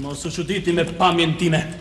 Mos u çuditni me pamjen time.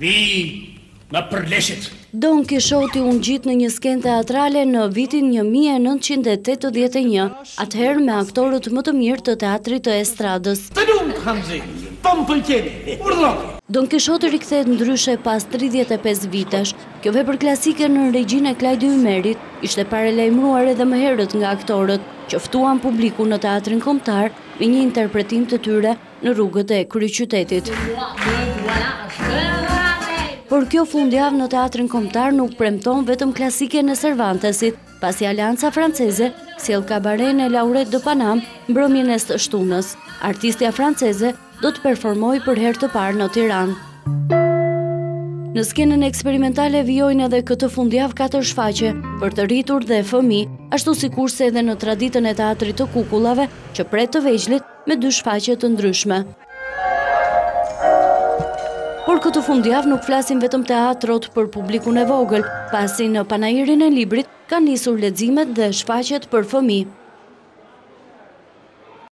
Vij nga përleshjet. Don Kishoti u ngjit në një skenë teatrale në vitin 1981, atëherë me aktorët më të mirë të teatrit të estradës. Të lumtë, Hamzi, po më pëlqeni, urdhëroni! Don Kishoti rikthehet ndryshe pas 35 vitesh, Kjo vepër klasike nën regjinë e Klajdi Ymerit ishte paralajmëruar edhe më herët nga aktorët, që ftuan publikun në Teatrin Kombëtar me një interpretim të tyre në rrugët e kryeqytetit. Por kjo fundjavë në Teatrin Kombëtar nuk premton vetëm klasiken e Cervantesit, pasi Aleanca Franceze sjell kabarenë e Laurette de Paname mbrëmjen e së shtunës. Artistja franceze, do të performojë për herë të parë në Tiranë. Në skenën eksperimentale vijojnë edhe këtë fundjavë katër shfaqje për të rritur dhe fëmijë, ashtu sikurse edhe në traditën e teatrit të kukullave që pret të vegjlit me dy shfaqje të ndryshme. Por këtë fundjavë nuk flasin vetëm teatrot për publikun e vogël, pasi në panairin e librit kanë nisur leximet dhe shfaqjet për fëmijë.